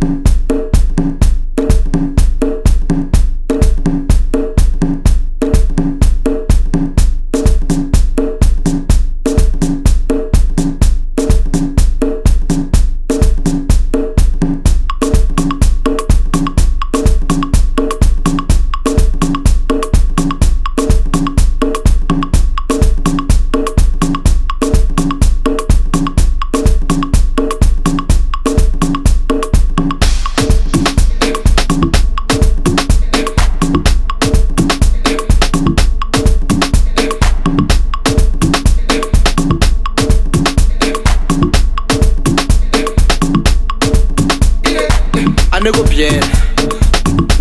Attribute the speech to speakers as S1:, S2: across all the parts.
S1: Bye. anikubhyela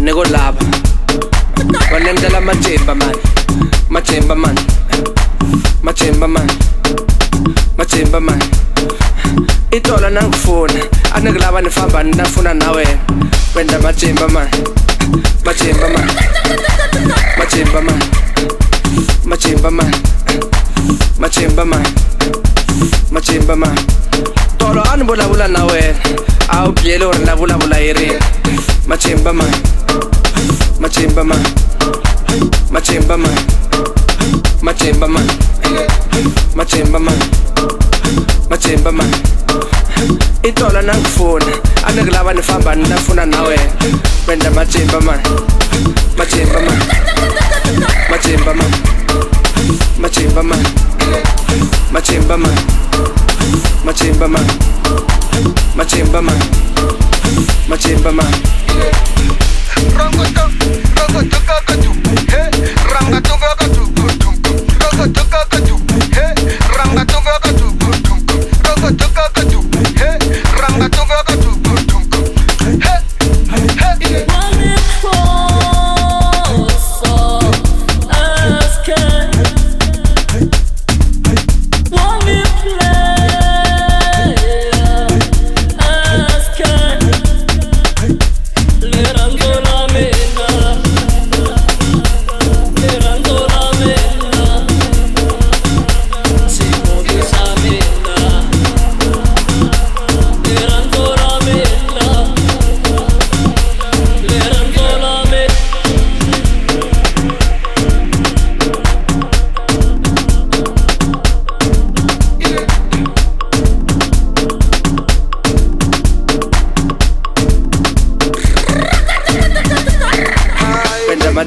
S1: nikulava va nendzela macemba mani macemba mani macemba mani macemba mani itola nangifuna anikulava ni famba ni nafuna na wena wenda macemba mani macemba mani macemba mani macemba mani macemba mani macemba mani tolo ani vulavula na wena a wu byeli u ri na vulavula hi rina chamber mine my chamber mine my chamber mine my chamber mine my chamber mine my chamber mine i tola na ngifuna a ni ku lava ni famba ni na pfuna na wena wendla machimba mani machimba mani machimba mani machimba mani machimba mani machimba mani machimba mani machin ba man. Rongo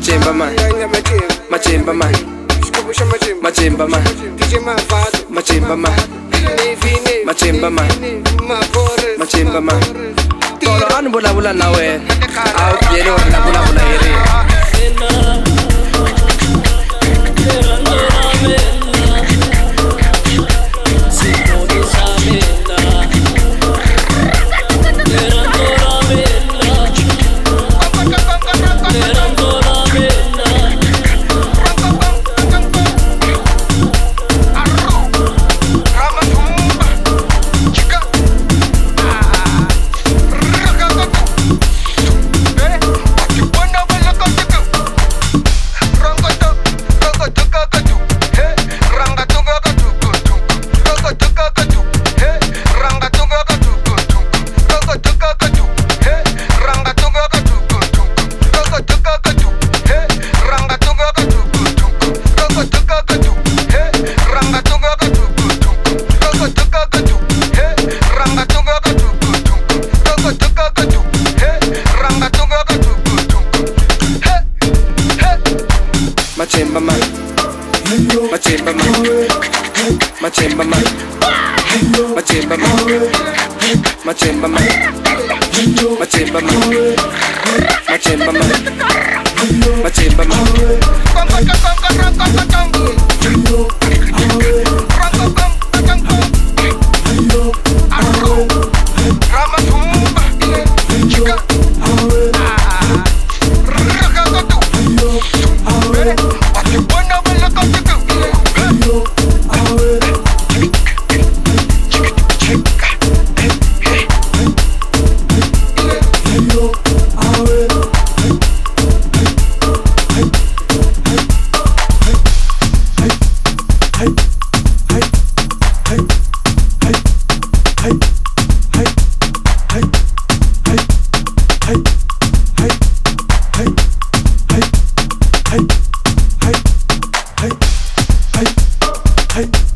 S1: machemba man machemba man machemba man machemba man machemba man machemba man tolo a ni vulavula na wena a wu byeriwa ni na vulavula hi rina machemba man machemba man machemba man machemba man machemba man machemba man machemba man machemba man machemba man Hey.